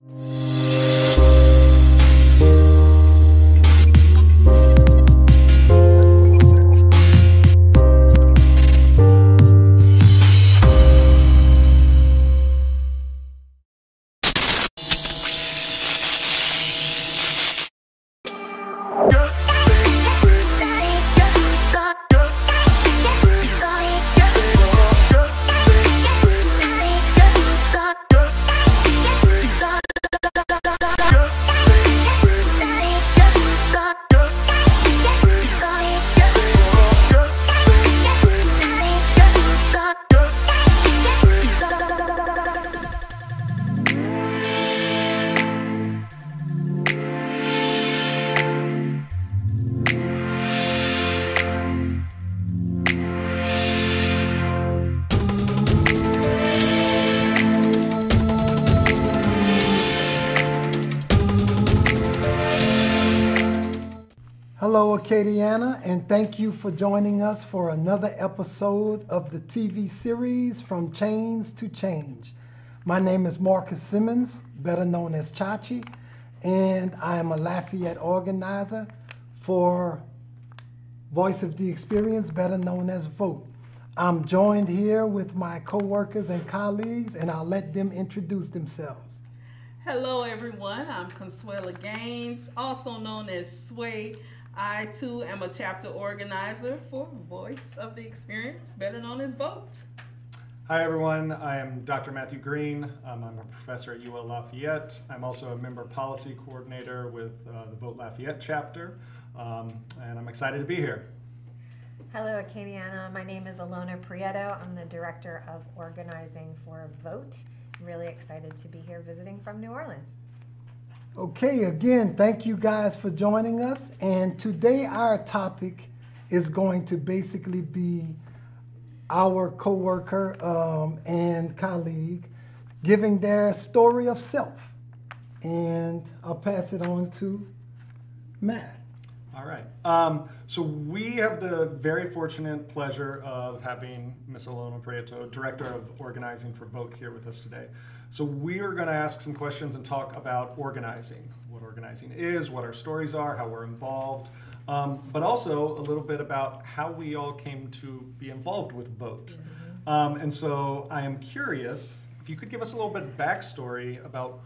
Hello, Acadiana, and thank you for joining us for another episode of the TV series From Chains to Change. My name is Marcus Simmons, better known as Chachi, and I am a Lafayette organizer for Voice of the Experienced, better known as VOTE. I'm joined here with my coworkers and colleagues, and I'll let them introduce themselves. Hello, everyone. I'm Consuela Gaines, also known as Sway. I too am a chapter organizer for Voice of the Experienced, better known as VOTE. Hi everyone, I am Dr. Matthew Green. Um, I'm a professor at UL Lafayette. I'm also a member policy coordinator with uh, the Vote Lafayette chapter, um, and I'm excited to be here. Hello, Acadiana. My name is Ilona Prieto. I'm the director of organizing for Vote. really excited to be here visiting from New Orleans. Okay, again, thank you guys for joining us. And today our topic is going to basically be our coworker um, and colleague giving their story of self. And I'll pass it on to Matt. All right. Um, so we have the very fortunate pleasure of having Ms. Ilona Prieto, Director of Organizing for Vote, here with us today. So we are going to ask some questions and talk about organizing, what organizing is, what our stories are, how we're involved, um, but also a little bit about how we all came to be involved with Vote. Mm-hmm. Um, and so I am curious if you could give us a little bit of backstory about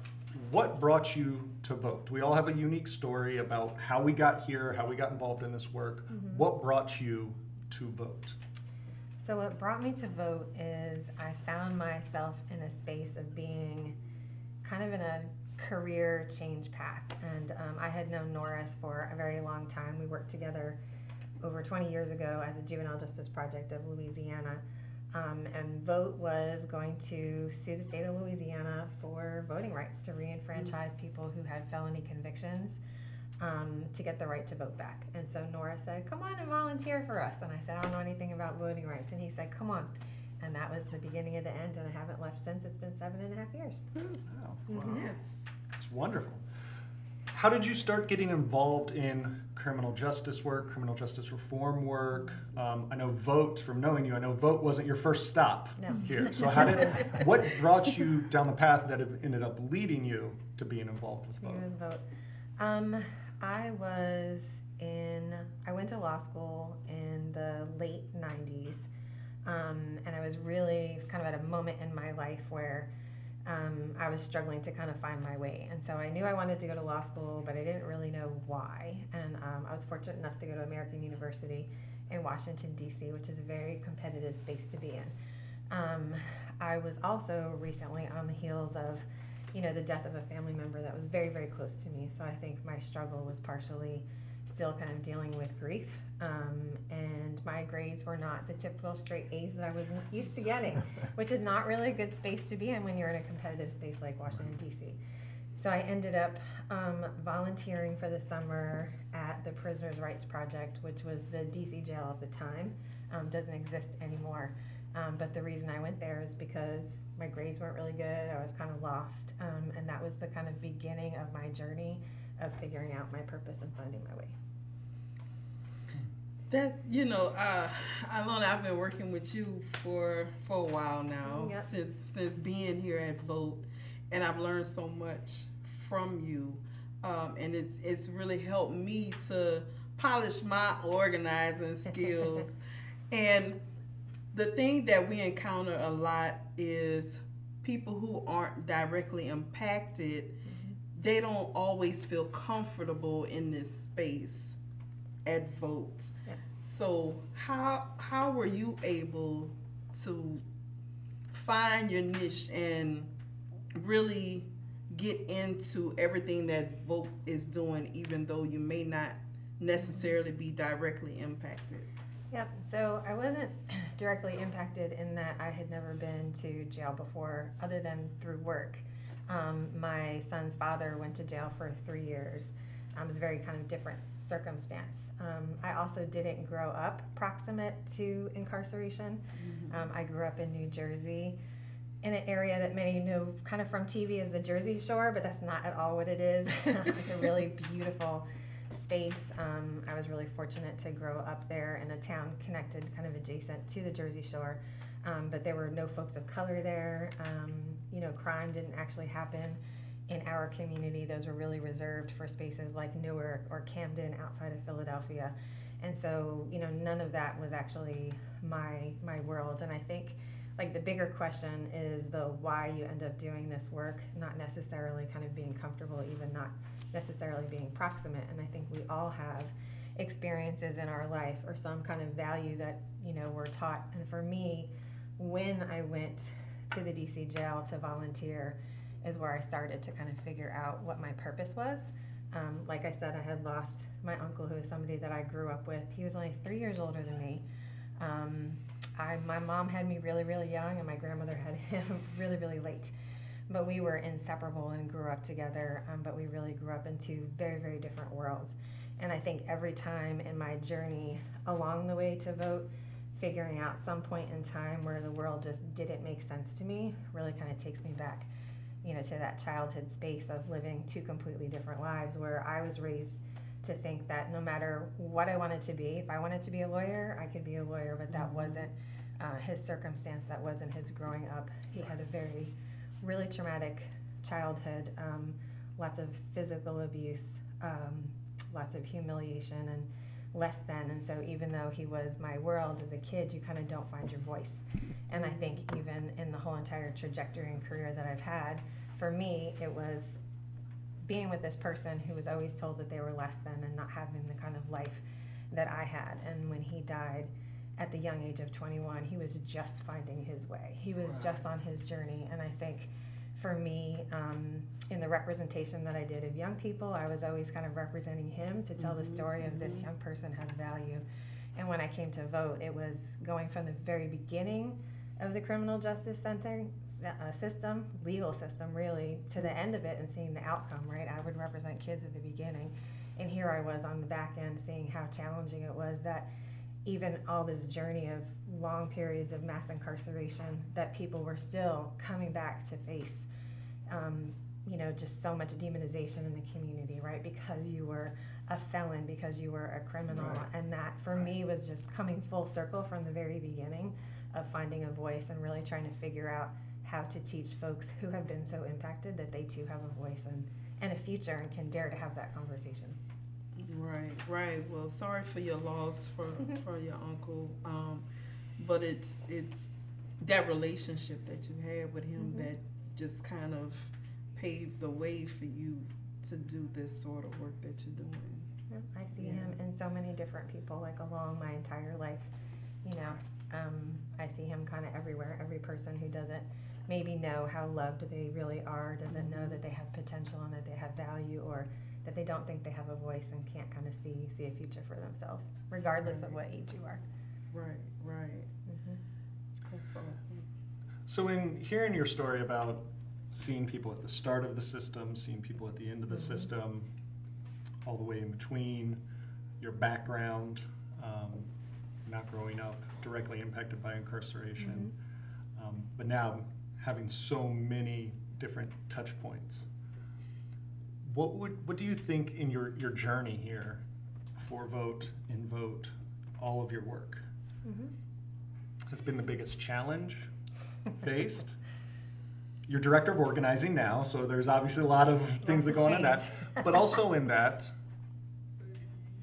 what brought you to vote? We all have a unique story about how we got here, how we got involved in this work. Mm-hmm. What brought you to vote? So, what brought me to vote is I found myself in a space of being kind of in a career change path. And um, I had known Norris for a very long time. We worked together over 20 years ago at the Juvenile Justice Project of Louisiana. Um, and Vote was going to sue the state of Louisiana for voting rights to re-enfranchise people who had felony convictions um, to get the right to vote back. And so Norris said, "Come on and volunteer for us." And I said, "I don't know anything about voting rights." And he said, "Come on." And that was the beginning of the end, and I haven't left since. It's been seven and a half years. Oh, wow. Mm-hmm. It's wonderful. How did you start getting involved in criminal justice work, criminal justice reform work? Um, I know Vote, from knowing you, I know Vote wasn't your first stop no. here. So how did, what brought you down the path that ended up leading you to being involved with Vote? Vote. Um, I was in, I went to law school in the late 90s. Um, and I was really, it was kind of at a moment in my life where um, I was struggling to kind of find my way. And so I knew I wanted to go to law school, but I didn't really know why. And um, I was fortunate enough to go to American University in Washington, D.C., which is a very competitive space to be in. Um, I was also recently on the heels of, you know, the death of a family member that was very, very close to me. So I think my struggle was partially still kind of dealing with grief. Um, and my grades were not the typical straight A's that I was used to getting, which is not really a good space to be in when you're in a competitive space like Washington, D.C. So I ended up um, volunteering for the summer at the Prisoners' Rights Project, which was the DC jail at the time. Um, doesn't exist anymore. Um, but the reason I went there is because my grades weren't really good. I was kind of lost. Um, and that was the kind of beginning of my journey of figuring out my purpose and finding my way. That you know, uh, Ilona, I've been working with you for for a while now yep. since since being here at Vote, and I've learned so much from you, um, and it's it's really helped me to polish my organizing skills. and the thing that we encounter a lot is people who aren't directly impacted. Mm-hmm. They don't always feel comfortable in this space at Vote. Yeah. So how how were you able to find your niche and really get into everything that Vote is doing, even though you may not necessarily be directly impacted? Yep. So I wasn't directly impacted in that I had never been to jail before, other than through work. Um, my son's father went to jail for three years. Um, it was a very kind of different circumstance. Um, I also didn't grow up proximate to incarceration. Um, I grew up in New Jersey in an area that many know kind of from TV as the Jersey Shore, but that's not at all what it is. it's a really beautiful space. Um, I was really fortunate to grow up there in a town connected, kind of adjacent to the Jersey Shore. Um, but there were no folks of color there. Um, you know, crime didn't actually happen in our community. Those were really reserved for spaces like Newark or Camden outside of Philadelphia. And so, you know, none of that was actually my my world. And I think like the bigger question is the why you end up doing this work, not necessarily kind of being comfortable, even not necessarily being proximate. And I think we all have experiences in our life or some kind of value that, you know, we're taught. And for me, when I went to the DC jail to volunteer, is where I started to kind of figure out what my purpose was. Um, like I said, I had lost my uncle, who is somebody that I grew up with. He was only three years older than me. Um, I, my mom had me really, really young, and my grandmother had him really, really late. But we were inseparable and grew up together, um, but we really grew up in two very, very different worlds. And I think every time in my journey along the way to vote, figuring out some point in time where the world just didn't make sense to me really kind of takes me back you know to that childhood space of living two completely different lives where i was raised to think that no matter what i wanted to be if i wanted to be a lawyer i could be a lawyer but that wasn't uh, his circumstance that wasn't his growing up he had a very really traumatic childhood um, lots of physical abuse um, lots of humiliation and less than. And so, even though he was my world as a kid, you kind of don't find your voice. And I think, even in the whole entire trajectory and career that I've had, for me, it was being with this person who was always told that they were less than and not having the kind of life that I had. And when he died at the young age of 21, he was just finding his way, he was Right. just on his journey. And I think for me, um, in the representation that I did of young people, I was always kind of representing him to tell the story of this young person has value. And when I came to vote, it was going from the very beginning of the criminal justice center uh, system, legal system, really, to the end of it and seeing the outcome. Right, I would represent kids at the beginning, and here I was on the back end, seeing how challenging it was that even all this journey of long periods of mass incarceration that people were still coming back to face um, you know just so much demonization in the community right because you were a felon because you were a criminal Right. and that for me was just coming full circle from the very beginning of finding a voice and really trying to figure out how to teach folks who have been so impacted that they too have a voice and, and a future and can dare to have that conversation Right, right. Well, sorry for your loss for for your uncle. Um, but it's it's that relationship that you had with him Mhm. that just kind of paved the way for you to do this sort of work that you're doing. I see Yeah. him in so many different people, like along my entire life. You know, um, I see him kind of everywhere. Every person who doesn't maybe know how loved they really are, doesn't know that they have potential and that they have value, or that they don't think they have a voice and can't kind of see see a future for themselves, regardless of what age you are. Right, right. hmm That's awesome. So, in hearing your story about seeing people at the start of the system, seeing people at the end of the Mhm. system, all the way in between, your background, um, not growing up directly impacted by incarceration, um, but now having so many different touch points. What would what do you think in your, your journey here for vote in vote, all of your work hmm has been the biggest challenge faced? you're director of organizing now, so there's obviously a lot of things that go on in that. But also in that,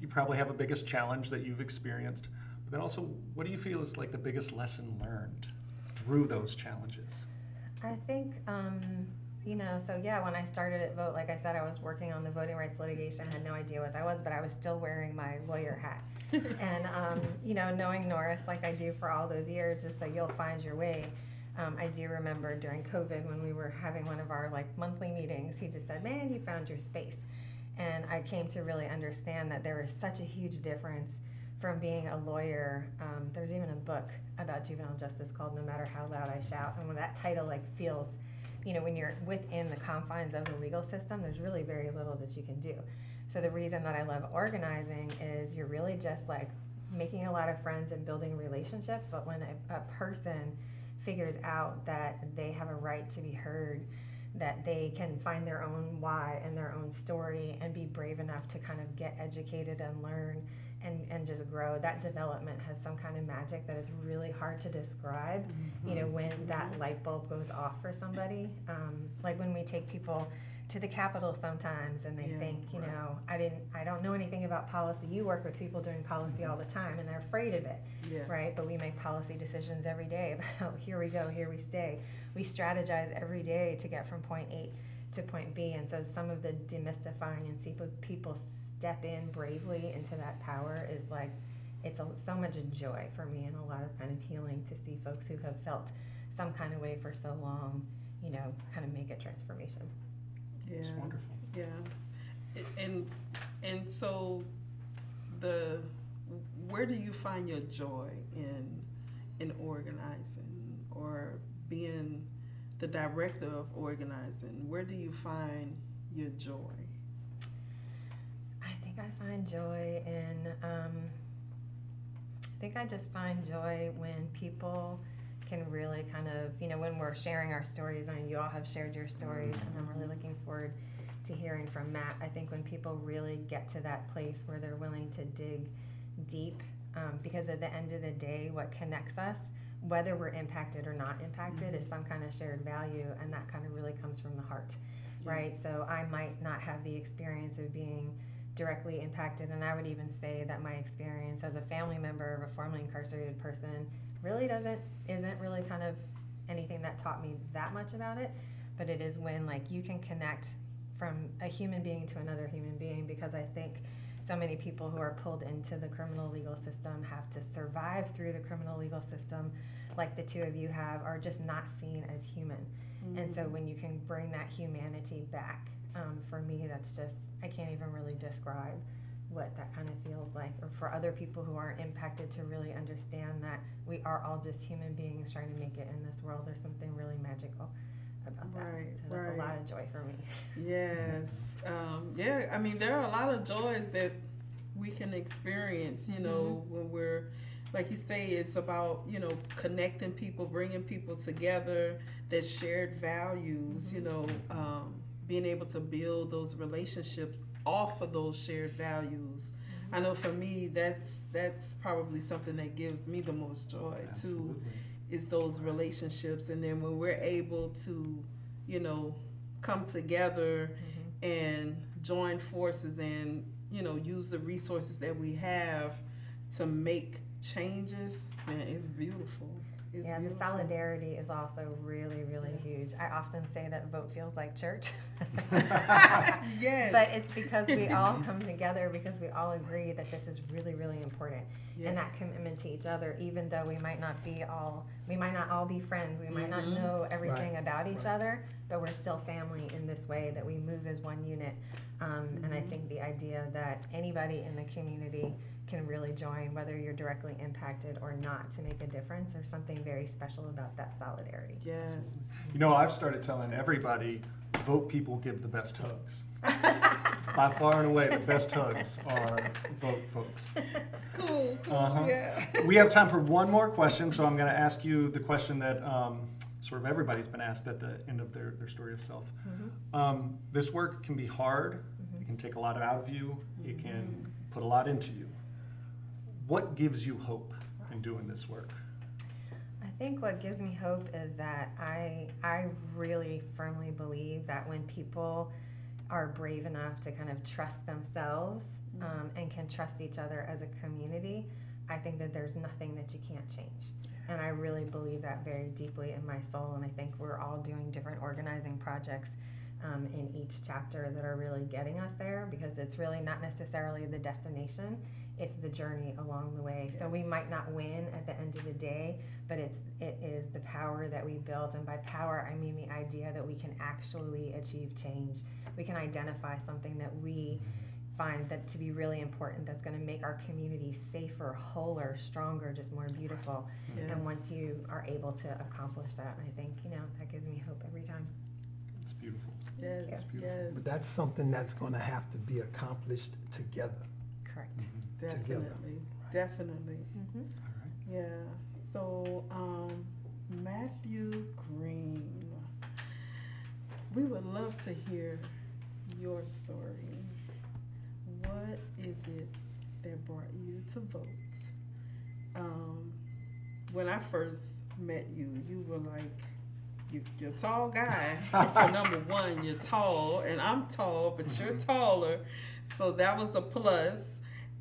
you probably have a biggest challenge that you've experienced. But then also, what do you feel is like the biggest lesson learned through those challenges? I think, um, you know, so yeah, when I started at Vote, like I said, I was working on the voting rights litigation, I had no idea what that was, but I was still wearing my lawyer hat. and, um, you know, knowing Norris like I do for all those years, is that you'll find your way. Um, I do remember during COVID when we were having one of our like monthly meetings, he just said, Man, you found your space. And I came to really understand that there is such a huge difference from being a lawyer. Um, there's even a book about juvenile justice called No Matter How Loud I Shout. And when that title like feels, you know, when you're within the confines of the legal system, there's really very little that you can do. So the reason that I love organizing is you're really just like making a lot of friends and building relationships. But when a, a person figures out that they have a right to be heard, that they can find their own why and their own story and be brave enough to kind of get educated and learn and, and just grow. That development has some kind of magic that is really hard to describe. You know, when that light bulb goes off for somebody, um, like when we take people to the Capitol sometimes and they Yeah, think, you right. know, I didn't, I don't know anything about policy. You work with people doing policy all the time and they're afraid of it Yeah. right? But we make policy decisions every day about here we go, here we stay. We strategize every day to get from point A to point B. And so some of the demystifying and see people step in bravely into that power is like, it's a, so much a joy for me and a lot of kind of healing to see folks who have felt some kind of way for so long, you know, kind of make a transformation. It's Yeah. wonderful. Yeah, and and so the where do you find your joy in in organizing or being the director of organizing? Where do you find your joy? I think I find joy in, um, I think I just find joy when people can really kind of, you know, when we're sharing our stories. I mean, you all have shared your stories, and I'm really looking forward to hearing from Matt. I think when people really get to that place where they're willing to dig deep, um, because at the end of the day, what connects us, whether we're impacted or not impacted, is some kind of shared value, and that kind of really comes from the heart, Yeah. right? So I might not have the experience of being directly impacted, and I would even say that my experience as a family member of a formerly incarcerated person really doesn't isn't really kind of anything that taught me that much about it but it is when like you can connect from a human being to another human being because i think so many people who are pulled into the criminal legal system have to survive through the criminal legal system like the two of you have are just not seen as human. And so when you can bring that humanity back um, for me that's just i can't even really describe what that kind of feels like. Or for other people who aren't impacted to really understand that we are all just human beings trying to make it in this world there's something really magical about that Right, so that's a lot right. Of joy for me. Yes. Um, yeah, I mean, there are a lot of joys that we can experience, you know, when we're, like you say, it's about, you know, connecting people, bringing people together, that shared values, you know, um, being able to build those relationships off of those shared values. I know for me, that's that's probably something that gives me the most joy too is those relationships. And then when we're able to you know come together mm-hmm. and join forces and you know use the resources that we have to make changes man it's beautiful it's yeah the solidarity is also really really huge. I often say that vote feels like church. Yes. But it's because we all come together because we all agree that this is really really important and that commitment to each other even though we might not be all we might not all be friends we might not Mhm. know everything about each other but we're still family in this way that we move as one unit. Um, and i think the idea that anybody in the community can really join whether you're directly impacted or not to make a difference there's something very special about that solidarity yes You know, I've started telling everybody, vote people give the best hugs. By far and away, the best hugs are vote folks. cool cool Uh-huh. yeah We have time for one more question, so I'm going to ask you the question that um, sort of everybody's been asked at the end of their, their story of self. Um, this work can be hard, it can take a lot out of you, it can put a lot into you. What gives you hope in doing this work? I think what gives me hope is that I I really firmly believe that when people are brave enough to kind of trust themselves um, and can trust each other as a community, I think that there's nothing that you can't change. And I really believe that very deeply in my soul. And I think we're all doing different organizing projects um, in each chapter that are really getting us there because it's really not necessarily the destination it's the journey along the way. So we might not win at the end of the day, but it's it is the power that we build, and by power I mean the idea that we can actually achieve change. We can identify something that we find that to be really important that's going to make our community safer, wholer, stronger, just more beautiful. Yes. And once you are able to accomplish that, I think, you know, that gives me hope every time. It's beautiful. Yes, Yes. yes, But that's something that's going to have to be accomplished together. Correct. Mm-hmm. Together. definitely, definitely. Mm-hmm. All right. Yeah. So, um, Matthew Green, we would love to hear your story. What is it that brought you to vote? Um, when I first met you, you were like, you, you're a tall guy. Number one, you're tall, and I'm tall, but you're taller. So that was a plus.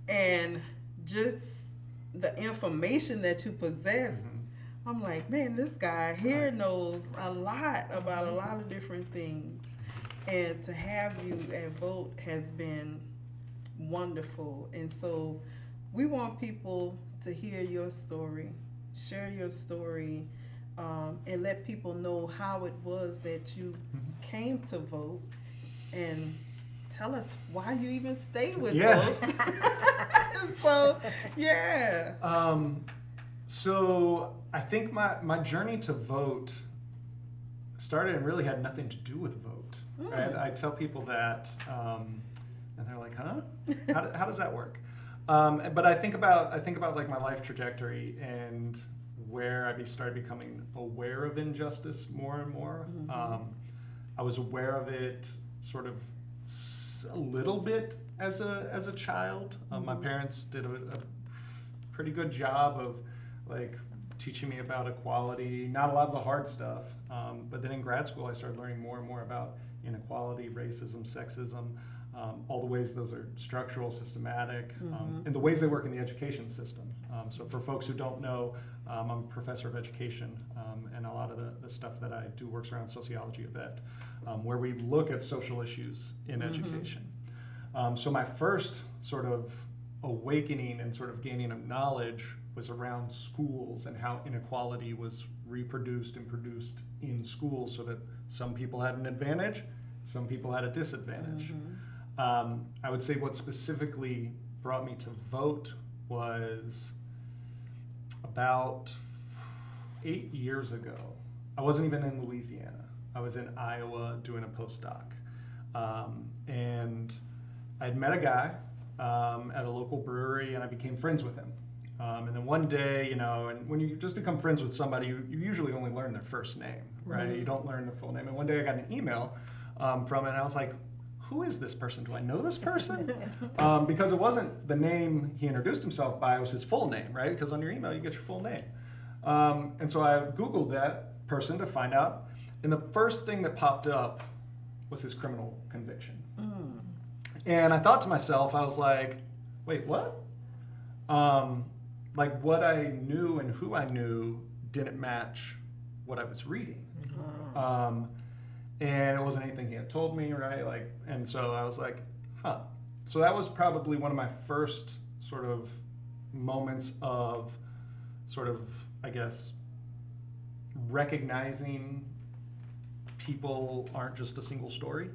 And just the information that you possess, Mhm. I'm like, man, this guy here knows a lot about a lot of different things. And to have you at Vote has been wonderful. And so we want people to hear your story, share your story, um, and let people know how it was that you Mhm. came to Vote and tell us why you even stayed with Yeah. Vote. so, yeah. Um, so I think my, my journey to vote started and really had nothing to do with vote. Right? Mm. I tell people that, um, and they're like, "Huh? How, do- how does that work?" Um, but I think about I think about like my life trajectory and where I started becoming aware of injustice more and more. Mhm. Um, I was aware of it sort of a little bit as a as a child. Um, my Mhm. parents did a, a pretty good job of like teaching me about equality, not a lot of the hard stuff. Um, but then in grad school, I started learning more and more about inequality, racism, sexism, um, all the ways those are structural, systematic, um, Mhm. and the ways they work in the education system. Um, so for folks who don't know, um, I'm a professor of education, um, and a lot of the, the stuff that I do works around sociology of ed, um, where we look at social issues in Mhm. education. Um, so my first sort of awakening and sort of gaining of knowledge was around schools and how inequality was reproduced and produced in schools so that some people had an advantage, some people had a disadvantage. Mhm. Um, I would say what specifically brought me to vote was about eight years ago. I wasn't even in Louisiana. I was in Iowa doing a postdoc. Um, and I'd met a guy um, at a local brewery and I became friends with him. Um, and then one day, you know, and when you just become friends with somebody, you, you usually only learn their first name, right? Right. You don't learn their full name. And one day I got an email um, from it and I was like, who is this person? Do I know this person? um, because it wasn't the name he introduced himself by, it was his full name, right? Because on your email, you get your full name. Um, and so I Googled that person to find out. And the first thing that popped up was his criminal conviction. Mm. And I thought to myself, I was like, wait, what? Um, like what I knew and who I knew didn't match what I was reading. Uh, Um, and it wasn't anything he had told me, right? Like, and so I was like, huh. So that was probably one of my first sort of moments of sort of, I guess, recognizing people aren't just a single story.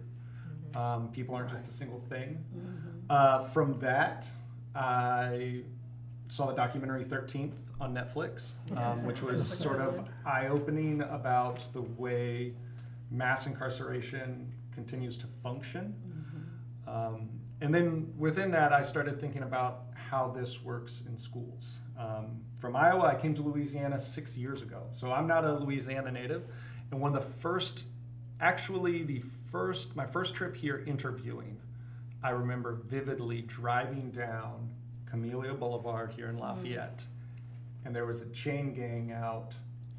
Um, people aren't just a single thing. mhm. Uh, from that, I saw the documentary 13th on Netflix, um, which was sort of eye opening about the way mass incarceration continues to function. Mhm. Um, and then within that, I started thinking about how this works in schools. Um, from Iowa, I came to Louisiana six years ago. So I'm not a Louisiana native. And one of the first, actually, the first, my first trip here interviewing, I remember vividly driving down Camellia Boulevard here in Lafayette. And there was a chain gang out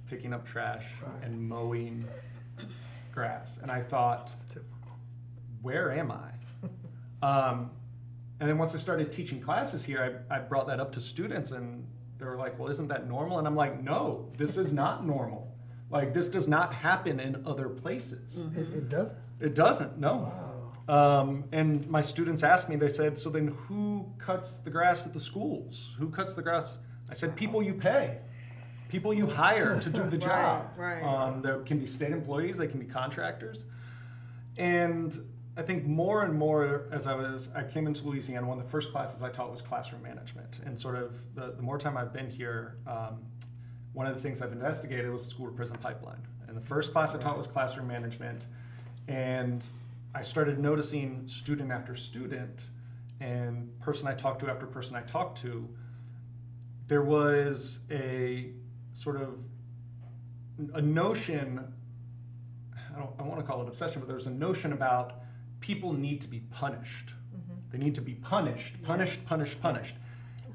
picking up trash Right. and mowing grass. And I thought, where am I? Um, and then once I started teaching classes here, I, I brought that up to students and they were like, well, isn't that normal? And I'm like, no, this is not normal. Like, this does not happen in other places. It, it doesn't. It doesn't, no. Wow. Um, and my students asked me, they said, so then who cuts the grass at the schools? Who cuts the grass? I said, people you pay, people you hire to do the job. right. Um, there can be state employees, they can be contractors. And I think more and more as I was, I came into Louisiana, one of the first classes I taught was classroom management. And sort of the, the more time I've been here, um, one of the things I've investigated was the school to prison pipeline. And the first class I taught was classroom management. And I started noticing student after student and person I talked to after person I talked to, there was a sort of a notion, I don't I want to call it obsession, but there's a notion about people need to be punished. Mm-hmm. They need to be punished, punished, punished, punished.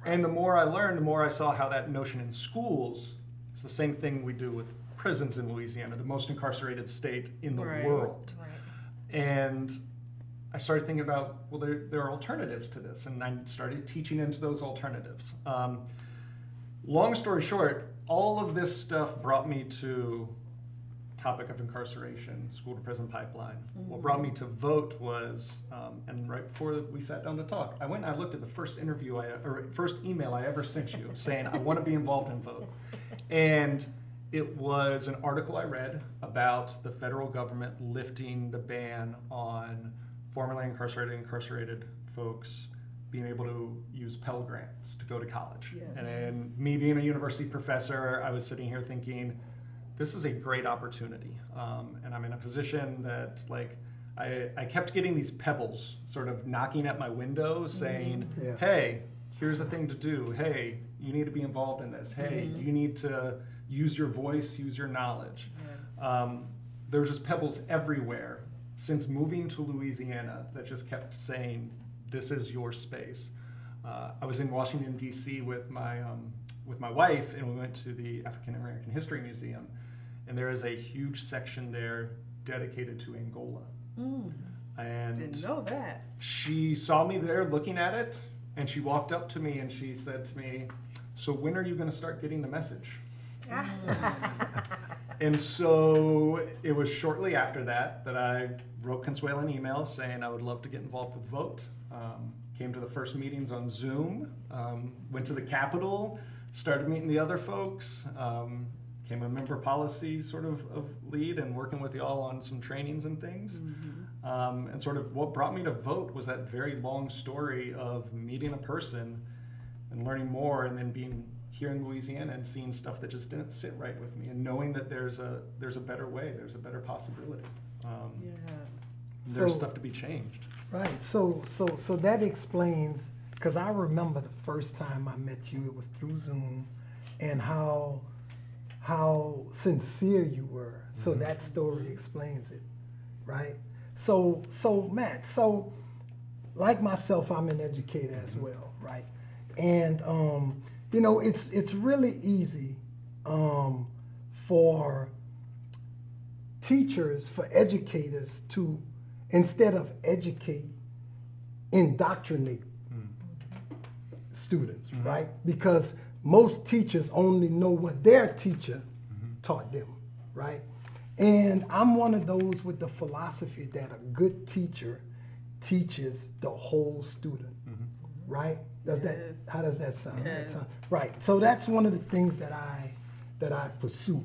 And the more I learned, the more I saw how that notion in schools is the same thing we do with prisons in Louisiana, the most incarcerated state in the Right. world. Right. And I started thinking about, well, there, there are alternatives to this, and I started teaching into those alternatives. Um, long story short, all of this stuff brought me to topic of incarceration, school to prison pipeline. What brought me to vote was, um, and right before we sat down to talk, I went and I looked at the first interview I, or first email I ever sent you saying I want to be involved in vote, and it was an article I read about the federal government lifting the ban on formerly incarcerated incarcerated folks being able to use Pell Grants to go to college. Yes. And, and me being a university professor, I was sitting here thinking, this is a great opportunity. Um, and I'm in a position that, like, I, I kept getting these pebbles sort of knocking at my window saying, Yeah. hey, here's a thing to do. Hey, you need to be involved in this. Hey, you need to use your voice, use your knowledge. Yes. Um, there were just pebbles everywhere since moving to Louisiana that just kept saying, "This is your space." Uh, I was in Washington D.C. with my um, with my wife, and we went to the African American History Museum, and there is a huge section there dedicated to Angola. Mm, And didn't know that. she saw me there looking at it, and she walked up to me and she said to me, "So when are you going to start getting the message?" And so it was shortly after that that I wrote Consuela an email saying I would love to get involved with Vote. Um, came to the first meetings on Zoom, um, went to the Capitol, started meeting the other folks, um, became a member policy sort of, of lead and working with y'all on some trainings and things. Um, and sort of what brought me to Vote was that very long story of meeting a person and learning more and then being here in Louisiana and seeing stuff that just didn't sit right with me and knowing that there's a there's a better way, there's a better possibility. Um, Yeah. There's So- stuff to be changed. Right. So so so that explains because I remember the first time I met you, it was through Zoom, and how how sincere you were. So that story explains it, right? So so Matt, so like myself, I'm an educator as well, right? And um, you know, it's it's really easy um, for teachers, for educators to, instead of educate, indoctrinate students, right? Because most teachers only know what their teacher taught them, right? And I'm one of those with the philosophy that a good teacher teaches the whole student, right? Does that? How does that sound? That sound- Right. So that's one of the things that I that I pursue.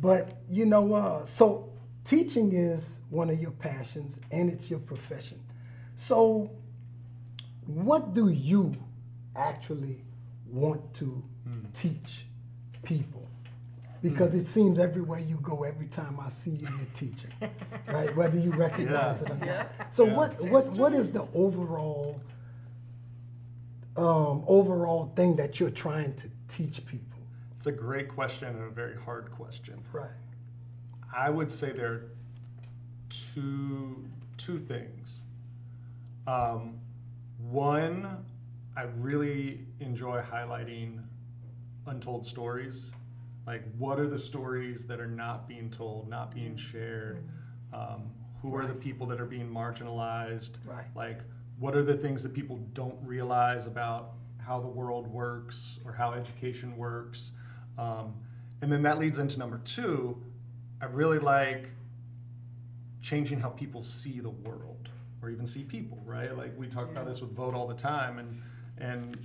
But you know, uh, so teaching is one of your passions and it's your profession. So, what do you actually want to teach people? Because it seems everywhere you go, every time I see you, you're teaching, right? Whether you recognize it or not. Yeah. So, Yeah. what what what is the overall um, overall thing that you're trying to teach people? It's a great question and a very hard question. Right. I would say there are two two things. Um, one, I really enjoy highlighting untold stories Like, what are the stories that are not being told, not being shared? Um, who are the people that are being marginalized? Right. Like, what are the things that people don't realize about how the world works or how education works? Um, and then that leads into number two. I really like changing how people see the world or even see people, right? Like we talk about this with Vote all the time, and and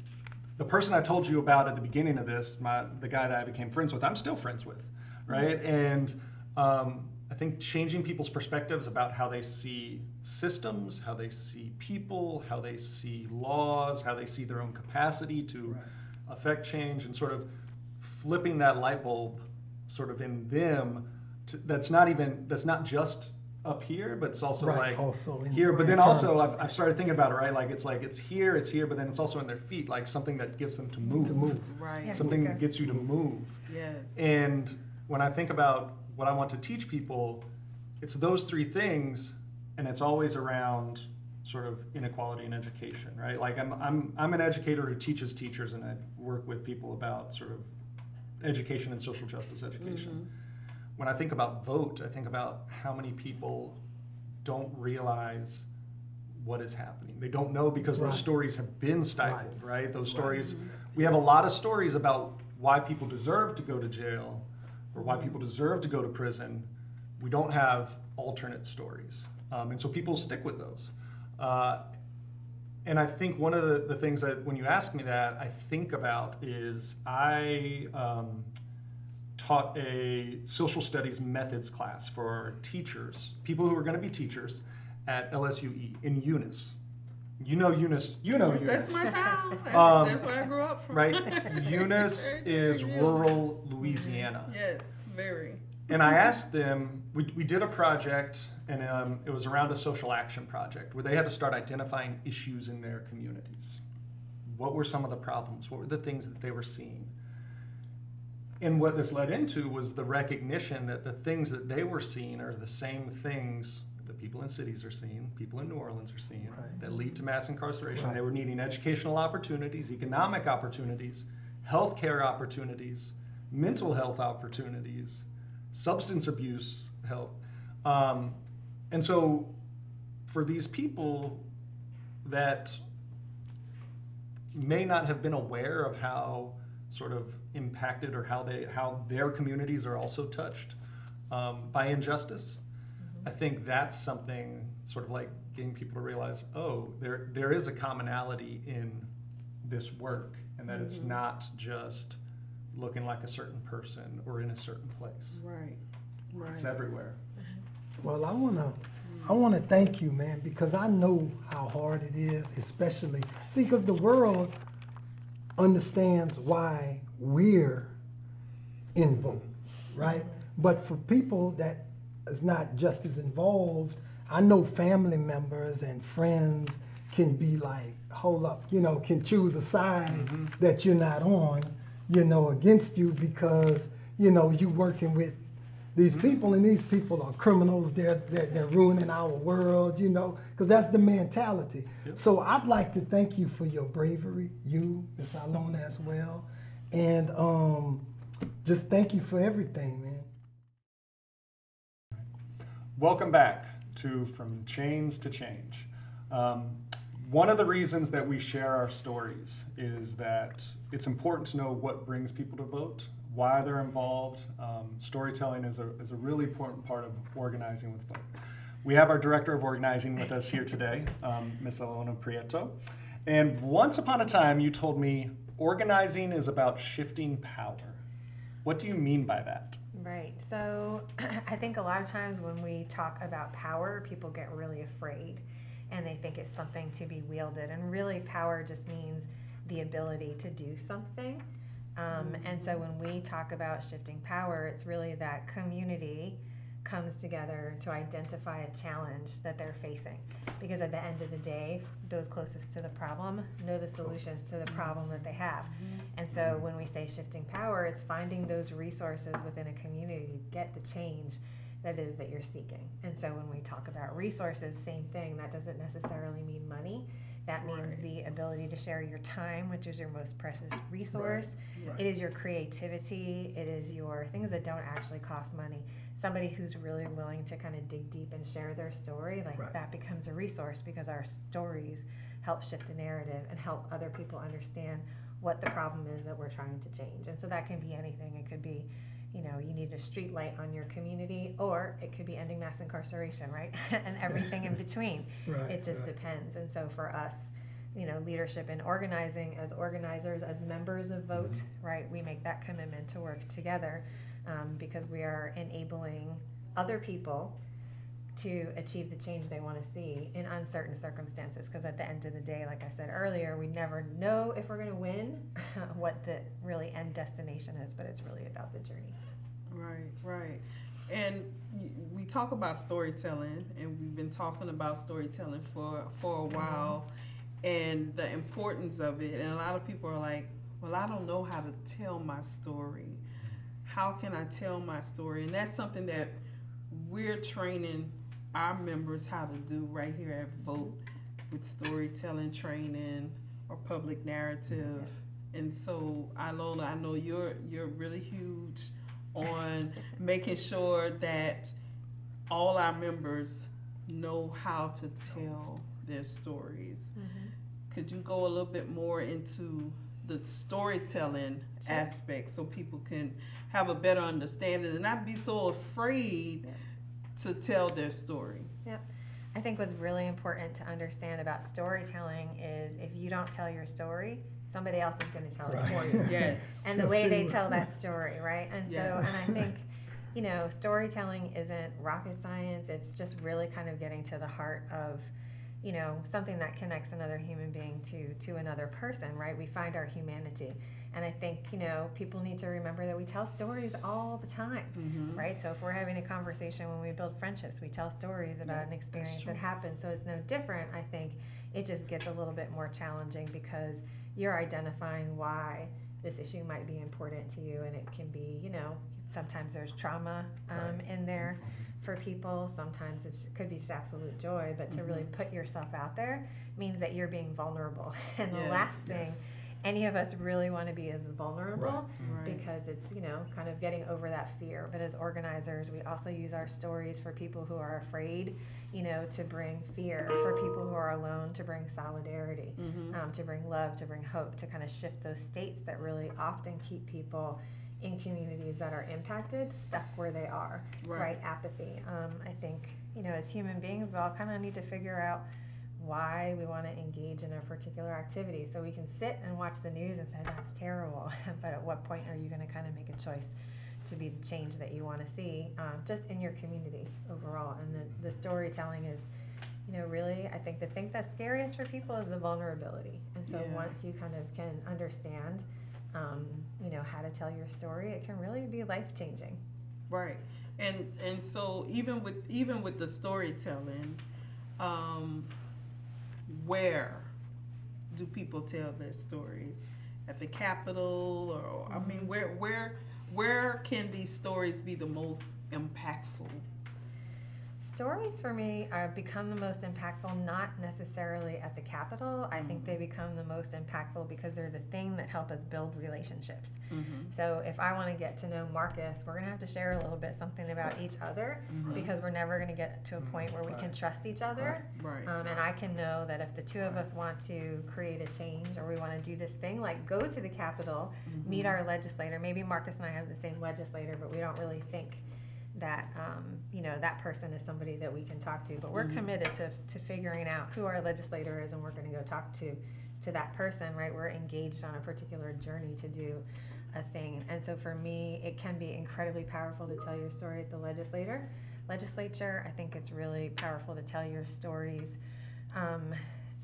the person I told you about at the beginning of this, my the guy that I became friends with, I'm still friends with, right? And um, I think changing people's perspectives about how they see systems, how they see people, how they see laws, how they see their own capacity to Right. affect change, and sort of flipping that light bulb, sort of in them, to, that's not even that's not just up here, but it's also Right, like also in- here. But then also, I've, I've started thinking about it, right? Like it's like it's here, it's here, but then it's also in their feet, like something that gets them to move, To move. Right. Yeah. something Okay. that gets you to move. Yes. And when I think about what I want to teach people, it's those three things, and it's always around sort of inequality in education, right? Like I'm, I'm, I'm an educator who teaches teachers, and I work with people about sort of education and social justice education. Mm-hmm. When I think about vote, I think about how many people don't realize what is happening. They don't know because Right. those stories have been stifled, right? Those Right. stories, mm-hmm. we have a lot of stories about why people deserve to go to jail or why people deserve to go to prison. We don't have alternate stories. Um, and so people stick with those. Uh, and I think one of the, the things that when you ask me that, I think about is I um, taught a social studies methods class for teachers, people who are going to be teachers at LSUE in Eunice. You know Eunice, you know Eunice. That's my town. That's, Um, that's where I grew up from. right? Eunice is rural Louisiana. Yes, very. And I asked them, we, we did a project, and um, it was around a social action project where they had to start identifying issues in their communities. What were some of the problems? What were the things that they were seeing? And what this led into was the recognition that the things that they were seeing are the same things that people in cities are seeing, people in New Orleans are seeing, Right. that lead to mass incarceration. Right. They were needing educational opportunities, economic opportunities, healthcare opportunities, mental health opportunities, substance abuse help. Um, and so for these people that may not have been aware of how sort of impacted or how they how their communities are also touched um, by injustice. I think that's something sort of like getting people to realize, oh, there there is a commonality in this work, and that it's mm-hmm. not just looking like a certain person or in a certain place. Right. Right. It's everywhere. Uh-huh. Well, I wanna, I mm. wanna thank you, man, because I know how hard it is, especially see, because the world understands why we're in vote, right? Mm-hmm. But for people that is not just as involved, I know family members and friends can be like, hold up, you know, can choose a side that you're not on, you know, against you because, you know, you working with these people and these people are criminals. They're they're, they're ruining our world you know because that's the mentality. So i'd like to thank you for your bravery you miss ilona as well. And um just thank you for everything man Welcome back to From Chains to Change. Um, one of the reasons that we share our stories is that it's important to know what brings people to vote, why they're involved. Um, storytelling is a, is a really important part of organizing with vote. We have our director of organizing with us here today, um, Ms. Ilona Prieto. And once upon a time, you told me organizing is about shifting power. What do you mean by that? Right. So I think a lot of times when we talk about power, people get really afraid and they think it's something to be wielded. And really, power just means the ability to do something. Um, and so when we talk about shifting power, it's really that community comes together to identify a challenge that they're facing. Because at the end of the day, those closest to the problem know the solutions to the problem that they have. Mm-hmm. And so when we say shifting power, it's finding those resources within a community to get the change that is that you're seeking. And so when we talk about resources, same thing, that doesn't necessarily mean money. That means Right. the ability to share your time, which is your most precious resource. Right. It is your creativity. It is your things that don't actually cost money. Somebody who's really willing to kind of dig deep and share their story, like Right. that becomes a resource because our stories help shift a narrative and help other people understand what the problem is that we're trying to change. And so that can be anything. It could be, you know, you need a street light on your community, or it could be ending mass incarceration, right? and everything in between. Right, It just right. depends. And so for us, you know, leadership and organizing as organizers, as members of Vote, mm-hmm. right, we make that commitment to work together um, because we are enabling other people to achieve the change they want to see in uncertain circumstances. Because at the end of the day, like I said earlier, we never know if we're going to win, what the really end destination is, but it's really about the journey. Right, right. And we talk about storytelling, and we've been talking about storytelling for for a while, and the importance of it. And a lot of people are like, "Well, I don't know how to tell my story. How can I tell my story?" And that's something that we're training our members how to do right here at Vote with storytelling training or public narrative. And so, Ilona, I know you're you're really huge on making sure that all our members know how to tell their stories. Mm-hmm. Could you go a little bit more into the storytelling Sure. aspect so people can have a better understanding and not be so afraid Yeah. to tell their story? Yeah, I think what's really important to understand about storytelling is if you don't tell your story, somebody else is going to tell it for you. Yes. and the way they tell that story, right? And so, and I think, you know, storytelling isn't rocket science. It's just really kind of getting to the heart of, you know, something that connects another human being to to another person, right? We find our humanity, and I think you know people need to remember that we tell stories all the time, Mm-hmm. right? So if we're having a conversation when we build friendships, we tell stories about Yeah, an experience that happened. So it's no different. I think it just gets a little bit more challenging because you're identifying why this issue might be important to you, and it can be, you know, sometimes there's trauma um, in there for people. Sometimes it could be just absolute joy, but to really put yourself out there means that you're being vulnerable. And the last Yes. thing any of us really want to be is vulnerable Right. because it's you know kind of getting over that fear but as organizers we also use our stories for people who are afraid you know to bring fear for people who are alone to bring solidarity Mm-hmm. um, to bring love to bring hope to kind of shift those states that really often keep people in communities that are impacted stuck where they are right, apathy. Um, i think you know as human beings we all kind of need to figure out why we want to engage in a particular activity. So we can sit and watch the news and say that's terrible. But at what point are you going to kind of make a choice to be the change that you want to see um, just in your community overall? And the, the storytelling is you know really i think the thing that's scariest for people is the vulnerability. And so Yeah. once you kind of can understand um, you know how to tell your story it can really be life changing Right. And and so even with even with the storytelling, um, where do people tell their stories? At the Capitol or I mean where where where can these stories be the most impactful? Stories for me are become the most impactful not necessarily at the Capitol. I think they become the most impactful because they're the thing that help us build relationships. Mm-hmm. So if I want to get to know Marcus, we're gonna have to share a little bit something about each other Mhm. because we're never gonna get to a point where we can trust each other. Right. Um, and I can know that if the two of us want to create a change or we want to do this thing, like go to the Capitol, meet our legislator. Maybe Marcus and I have the same legislator, but we don't really think that um, you know that person is somebody that we can talk to. But we're Mhm. committed to, to figuring out who our legislator is, and we're going to go talk to to that person. Right? We're engaged on a particular journey to do a thing. And so for me, it can be incredibly powerful to tell your story at the legislator legislature. I think it's really powerful to tell your stories. Um,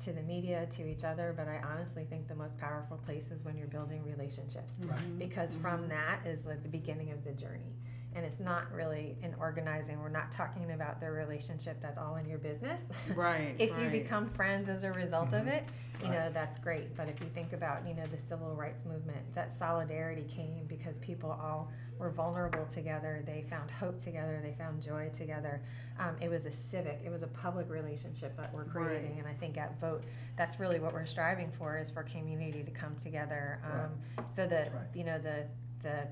to the media, to each other, but I honestly think the most powerful place is when you're building relationships Right. because from that is like the beginning of the journey And it's not really in organizing. We're not talking about the relationship that's all in your business. Right. if you become friends as a result of it, you Right. know, that's great. But if you think about, you know, the civil rights movement, that solidarity came because people all were vulnerable together. They found hope together. They found joy together. Um, it was a civic, it was a public relationship that we're creating. Right. And I think at Vote, that's really what we're striving for is for community to come together. Um, So that, Right. you know, the, the,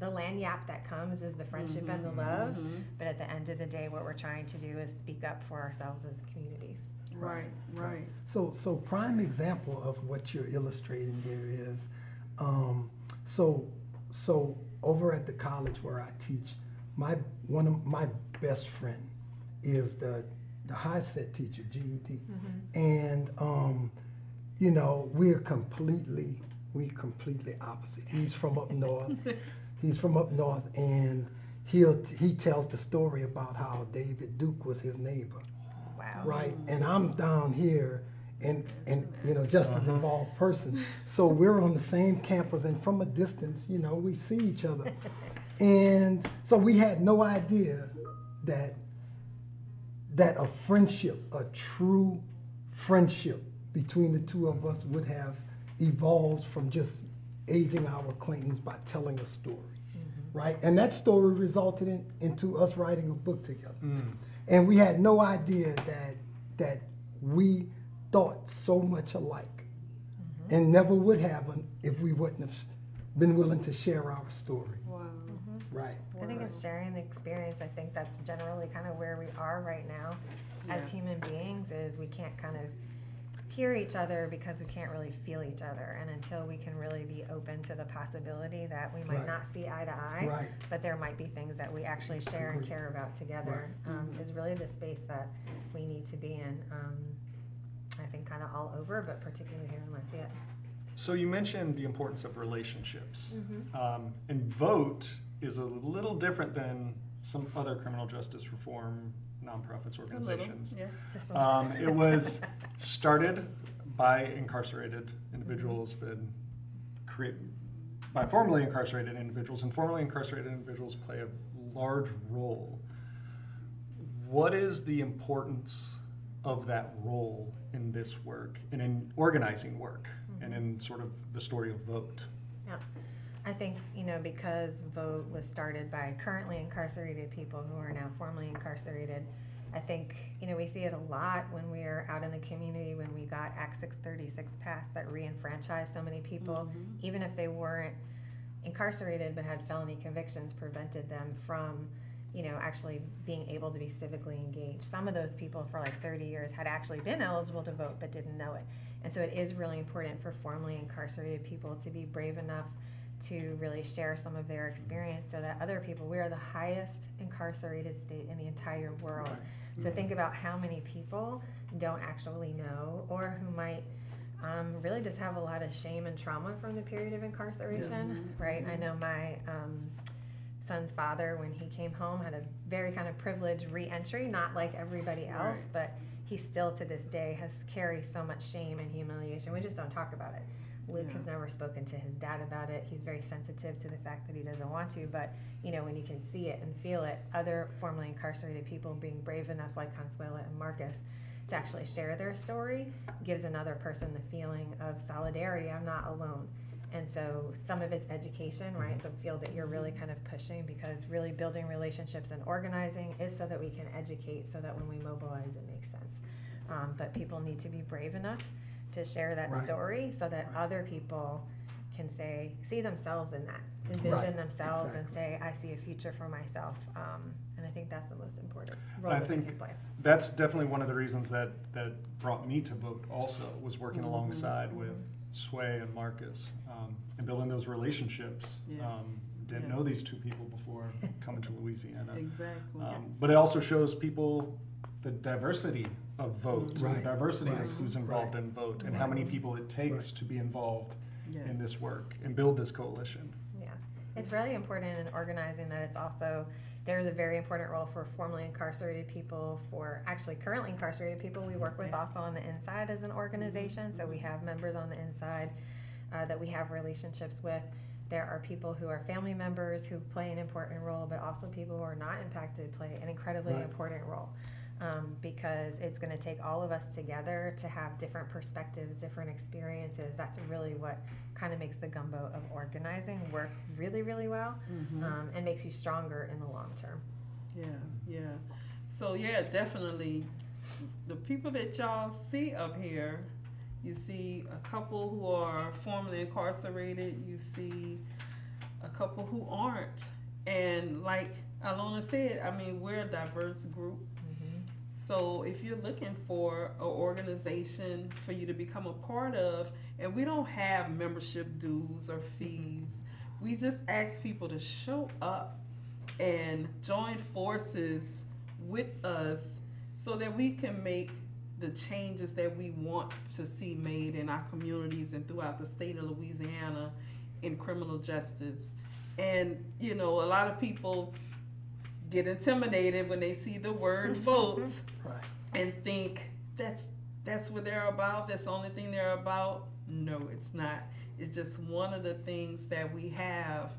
the lagniappe that comes is the friendship and the love. Mhm. But at the end of the day, what we're trying to do is speak up for ourselves as communities. Right. Right. So, so prime example of what you're illustrating here is, um, so, so over at the college where I teach, my one of my best friend is the the HiSET teacher, GED, and um, you know we're completely we completely opposite. He's from up north. He's from up north, and he'll he tells the story about how David Duke was his neighbor Wow. right? And I'm down here, and and you know, just as uh-huh. involved person. So we're on the same campus, and from a distance, you know, we see each other, and so we had no idea that that a friendship, a true friendship between the two of us would have evolved from just aging our acquaintance by telling a story, mm-hmm. right? And that story resulted in, into us writing a book together Mm. and we had no idea that that we thought so much alike mm-hmm. and never would have if we wouldn't have been willing to share our story Wow. Mm-hmm. right I think it's sharing the experience. I think that's generally kind of where we are right now as human beings is we can't kind of hear each other because we can't really feel each other. And until we can really be open to the possibility that we might Right. not see eye to eye, right but there might be things that we actually share and care about together um, is really the space that we need to be in. Um, I think kind of all over, but particularly here in Lafayette. So you mentioned the importance of relationships. Mm-hmm. Um, and vote is a little different than some other criminal justice reform nonprofits little. organizations. Yeah. Just a Um, it was started by incarcerated individuals, then create by formerly incarcerated individuals, and formerly incarcerated individuals play a large role. What is the importance of that role in this work and in organizing work and in sort of the story of vote? I think, you know, because VOTE was started by currently incarcerated people who are now formerly incarcerated, I think, you know, we see it a lot when we are out in the community when we got Act 636 passed that re-enfranchised so many people, mm-hmm. even if they weren't incarcerated but had felony convictions, prevented them from, you know, actually being able to be civically engaged. Some of those people for like 30 years had actually been eligible to vote but didn't know it. And so it is really important for formerly incarcerated people to be brave enough to really share some of their experience so that other people, we are the highest incarcerated state in the entire world. So think about how many people don't actually know or who might um, really just have a lot of shame and trauma from the period of incarceration, right? I know my um, son's father, when he came home, had a very kind of privileged reentry, not like everybody else, but he still to this day has carries so much shame and humiliation. We just don't talk about it. Luke Yeah. has never spoken to his dad about it. He's very sensitive to the fact that he doesn't want to, but you know, when you can see it and feel it, other formerly incarcerated people being brave enough, like Consuela and Marcus, to actually share their story gives another person the feeling of solidarity. I'm not alone. And so some of it's education, right? The field that you're really kind of pushing because really building relationships and organizing is so that we can educate so that when we mobilize, it makes sense. Um, but people need to be brave enough to share that Right. story so that Right. other people can say, see themselves in that, envision Right, themselves and say, I see a future for myself. Um, and I think that's the most important role that we think can play. That's definitely one of the reasons that, that brought me to vote also, was working alongside with Sway and Marcus, um, and building those relationships. Yeah. Um, Didn't Yeah. know these two people before coming to Louisiana. Exactly. Um, But it also shows people the diversity of vote, the diversity right, of who's involved right. in vote, and how many people it takes to be involved in this work and build this coalition. Yeah, it's really important in organizing that it's also, there's a very important role for formerly incarcerated people, for actually currently incarcerated people we work with also on the inside as an organization. So we have members on the inside uh, that we have relationships with. There are people who are family members who play an important role, but also people who are not impacted play an incredibly Right. important role. Um, because it's going to take all of us together to have different perspectives, different experiences. That's really what kind of makes the gumbo of organizing work really, really well Mhm. um, and makes you stronger in the long term. Yeah, yeah. So yeah, definitely the people that y'all see up here, you see a couple who are formerly incarcerated, you see a couple who aren't. And like Ilona said, I mean, we're a diverse group. So if you're looking for an organization for you to become a part of, and we don't have membership dues or fees, we just ask people to show up and join forces with us so that we can make the changes that we want to see made in our communities and throughout the state of Louisiana in criminal justice. And, you know, a lot of people get intimidated when they see the word vote Right. and think that's that's what they're about. That's the only thing they're about. No it's not. It's just one of the things that we have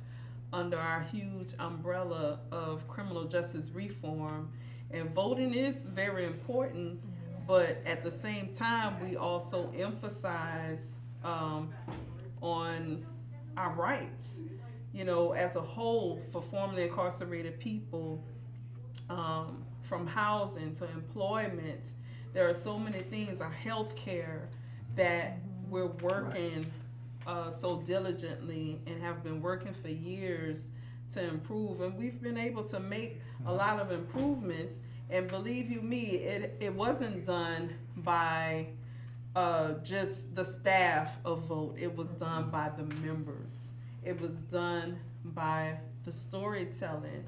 under our huge umbrella of criminal justice reform. And voting is very important but at the same time we also emphasize um, on our rights you know as a whole for formerly incarcerated people um, from housing to employment. There are so many things, our health care, that we're working uh, so diligently and have been working for years to improve. And we've been able to make a lot of improvements. And believe you me, it, it wasn't done by uh, just the staff of Vote, it was done by the members. It was done by the storytelling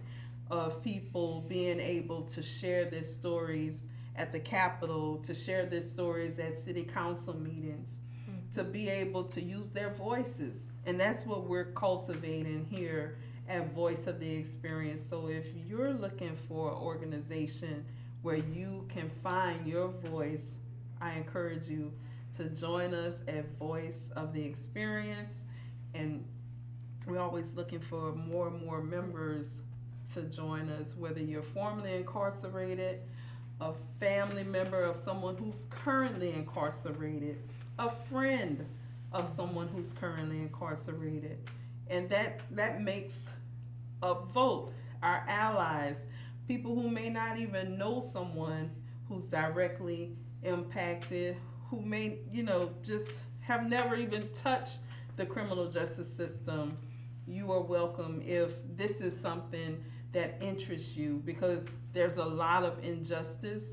of people being able to share their stories at the Capitol, to share their stories at city council meetings, to be able to use their voices. And that's what we're cultivating here at Voice of the Experienced. So if you're looking for an organization where you can find your voice, I encourage you to join us at Voice of the Experienced. And we're always looking for more and more members to join us, whether you're formerly incarcerated, a family member of someone who's currently incarcerated, a friend of someone who's currently incarcerated. And that, that makes a vote, our allies, people who may not even know someone who's directly impacted, who may, you know, just have never even touched the criminal justice system. You are welcome if this is something that interests you because there's a lot of injustice,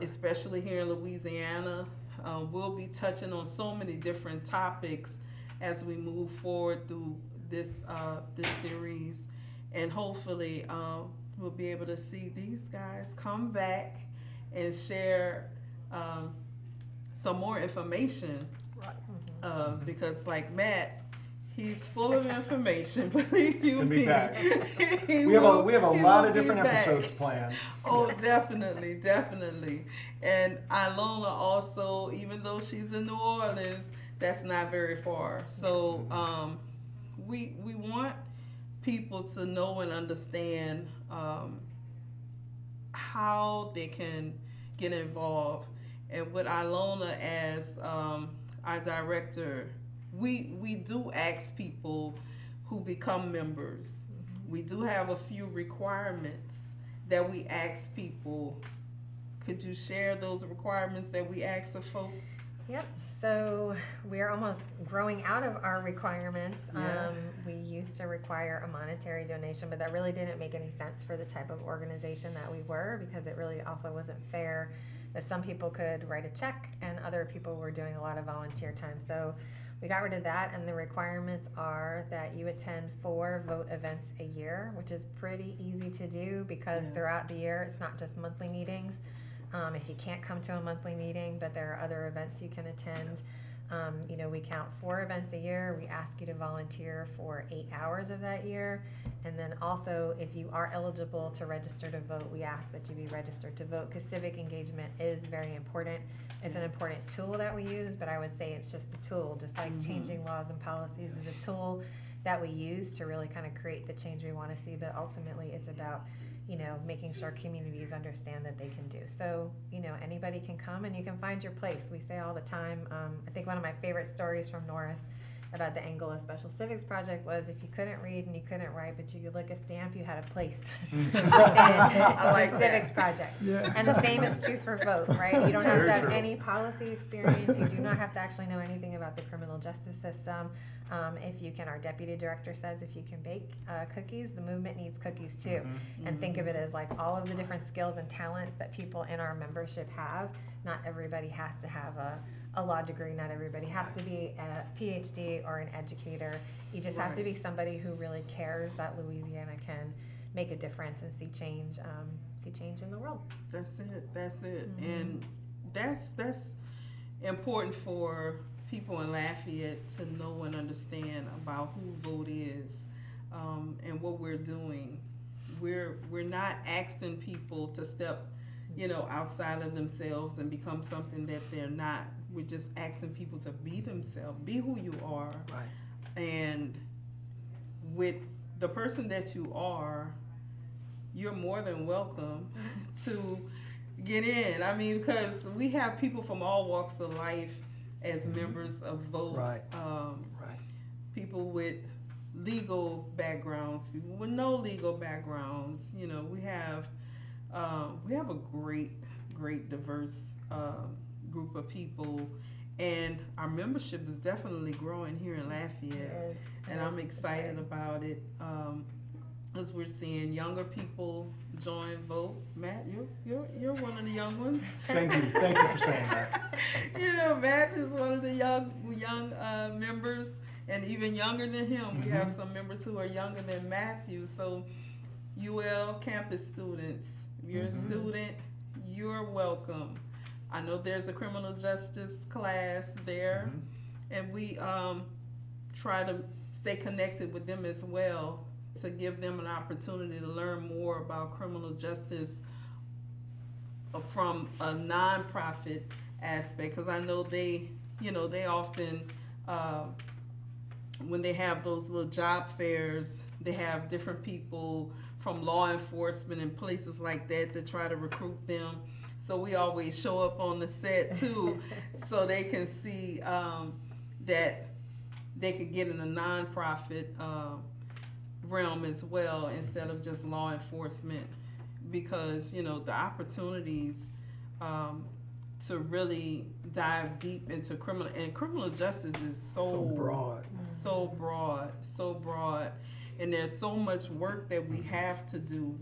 especially here in Louisiana. Uh, we'll be touching on so many different topics as we move forward through this uh, this series, and hopefully um, we'll be able to see these guys come back and share um, some more information. Right. Uh, because like Matt, he's full of information. Believe you He'll be me. back. We have a we have a lot of different back. episodes planned. Oh, definitely, definitely. And Ilona also, even though she's in New Orleans, that's not very far. So um, we we want people to know and understand um, how they can get involved. And with Ilona as um, our director, we we do ask people who become members. We do have a few requirements that we ask people. Could you share those requirements that we ask of folks? Yep. So we're almost growing out of our requirements. Yeah. Um, we used to require a monetary donation, but that really didn't make any sense for the type of organization that we were because it really also wasn't fair that some people could write a check and other people were doing a lot of volunteer time. So we got rid of that, and the requirements are that you attend four vote events a year, which is pretty easy to do because Yeah. throughout the year it's not just monthly meetings. Um, if you can't come to a monthly meeting, but there are other events you can attend. Um, you know, we count four events a year. We ask you to volunteer for eight hours of that year. And then also, if you are eligible to register to vote, we ask that you be registered to vote because civic engagement is very important. It's an important tool that we use, but I would say it's just a tool, just like Mhm. changing laws and policies is a tool. that we use to really kind of create the change we want to see. But ultimately, it's about you know making sure communities understand that they can do. So you know anybody can come and you can find your place. We say all the time. Um, I think one of my favorite stories from Norris about the Angola Special Civics Project was if you couldn't read and you couldn't write, but you could lick a stamp, you had a place. I like the that. Civics Project. Yeah. And the same is true for vote, right? You don't have to have true. any policy experience. You do not have to actually know anything about the criminal justice system. Um, if you can, our deputy director says if you can bake uh, cookies, the movement needs cookies too. And think of it as like all of the different skills and talents that people in our membership have. Not everybody has to have a, a law degree, not everybody has to be a PhD or an educator. You just have to be somebody who really cares that Louisiana can make a difference and see change, um, see change in the world. That's it. That's it. Mhm. And that's that's important for people in Lafayette to know and understand about who vote is um, and what we're doing. We're we're not asking people to step, you know, outside of themselves and become something that they're not. We're just asking people to be themselves, be who you are, Right. and with the person that you are, you're more than welcome to get in. I mean, because we have people from all walks of life as members of Vote. Right. Um, Right. people with legal backgrounds, people with no legal backgrounds. You know, we have um, we have a great, great diverse um, group of people, and our membership is definitely growing here in Lafayette and I'm excited about it. Um, as we're seeing younger people join vote. Matt, you're you're you're one of the young ones. Thank you, thank you for saying that. you know, Matt is one of the young young uh, members, and even younger than him. We have some members who are younger than Matthew. So, UL campus students, if you're a student, you're welcome. I know there's a criminal justice class there, and we um, try to stay connected with them as well to give them an opportunity to learn more about criminal justice from a nonprofit aspect because I know they, you know, they often, uh, when they have those little job fairs, they have different people from law enforcement and places like that to try to recruit them. So we always show up on the set too, so they can see um, that they could get in the nonprofit uh, realm as well instead of just law enforcement because you know the opportunities um, to really dive deep into criminal and criminal justice is so, So broad. so broad so broad and there's so much work that we have to do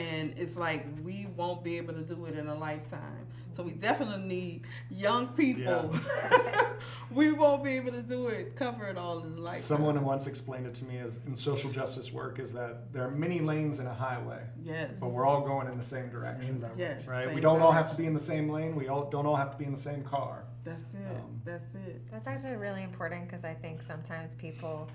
and it's like we won't be able to do it in a lifetime. So we definitely need young people. We won't be able to do it cover it all in a lifetime. Someone once explained it to me as in social justice work is that there are many lanes in a highway, yes. But we're all going in the same direction. Same yes Right? We don't all have to be in the same lane. We all don't all have to be in the same car. that's it. Um, that's it. That's actually really important because I think sometimes people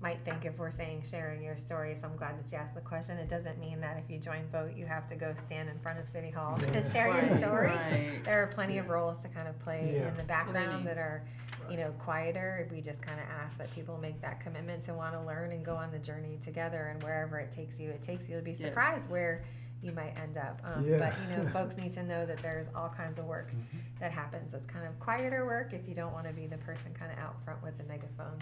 might think if we're saying sharing your story, so I'm glad that you asked the question. It doesn't mean that if you join vote, you have to go stand in front of City Hall Yeah. to share Right, your story. right. There are plenty of roles to kind of play Yeah. in the background Plenty. that are, you know, quieter. We just kind of ask that people make that commitment to want to learn and go on the journey together, and wherever it takes you, it takes you. You'll be Yes. surprised where you might end up. Um, Yeah. But you know, folks need to know that there's all kinds of work that happens. It's kind of quieter work if you don't want to be the person kind of out front with the megaphone.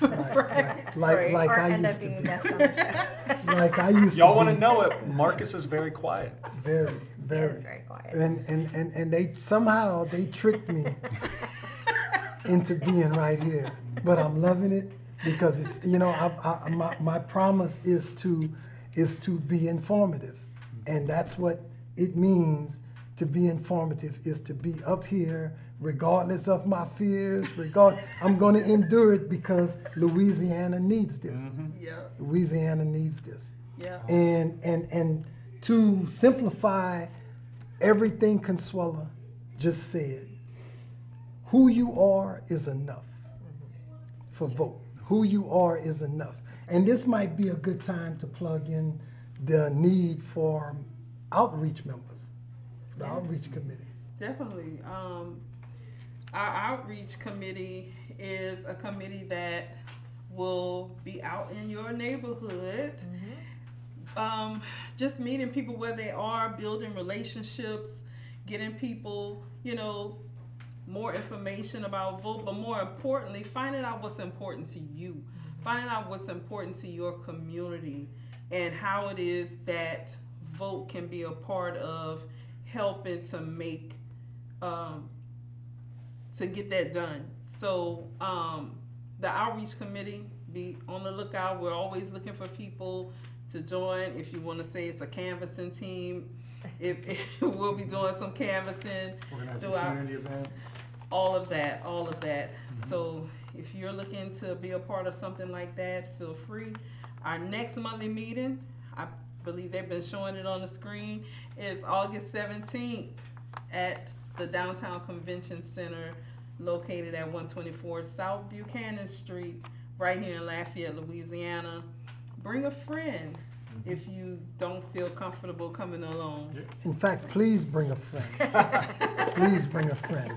Right, right. Like, Right. like I used to be. guest on the show. Like I used to Y'all want to know it? Marcus is very quiet. Very, very. is very quiet. And, and, and, and they somehow they tricked me into being right here. But I'm loving it because it's you know I, I, my, my promise is to is to be informative, and that's what it means to be informative is to be up here regardless of my fears. Regard I'm going to endure it because Louisiana needs this. Mm-hmm. yeah Louisiana needs this yeah and and and to simplify everything Consuela just said, who you are is enough mm-hmm. for vote. Who you are is enough. And this might be a good time to plug in the need for outreach members, the Yes. outreach committee. Definitely. Um, our outreach committee is a committee that will be out in your neighborhood, um, just meeting people where they are, building relationships, getting people, you know, more information about vote, but more importantly, finding out what's important to you, finding out what's important to your community, and how it is that vote can be a part of helping to make um, to get that done. So um, the outreach committee be on the lookout. We're always looking for people to join. If you want to say it's a canvassing team, if, if we'll be doing some canvassing, Organizing community events. all of that, all of that. So if you're looking to be a part of something like that, feel free. Our next monthly meeting, I believe they've been showing it on the screen, is August seventeenth at the Downtown Convention Center located at one twenty-four South Buchanan Street, right here in Lafayette, Louisiana. Bring a friend if you don't feel comfortable coming alone. In fact, please bring a friend. please bring a friend.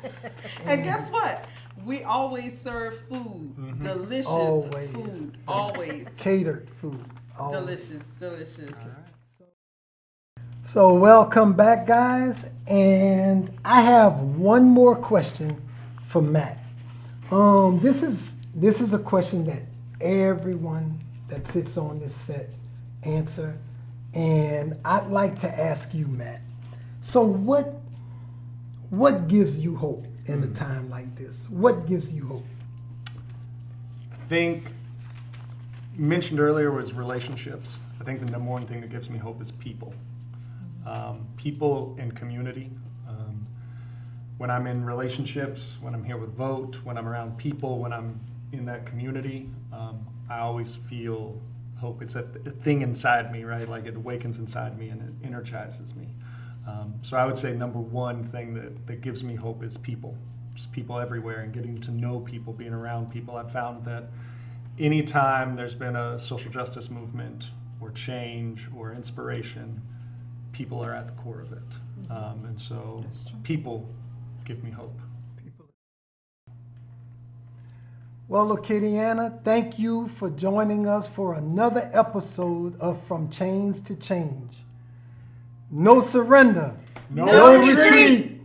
And guess what? We always serve food, delicious Always. food, always Catered food. always. delicious, delicious. So, welcome back, guys. And I have one more question for Matt. Um, this is this is a question that everyone that sits on this set answer, and I'd like to ask you, Matt. So, what what gives you hope in a time like this? What gives you hope? I think mentioned earlier was relationships. I think the number one thing that gives me hope is people. Um, people and community. Um, when I'm in relationships, when I'm here with Vote, when I'm around people, when I'm in that community, um, I always feel hope. It's a, a thing inside me, right? Like it awakens inside me and it energizes me. Um, so I would say number one thing that, that gives me hope is people. Just people everywhere and getting to know people, being around people. I've found that anytime there's been a social justice movement or change or inspiration, people are at the core of it. Um, and so people give me hope. Well, Acadiana, thank you for joining us for another episode of From Chains to Change. No surrender, No No retreat. retreat.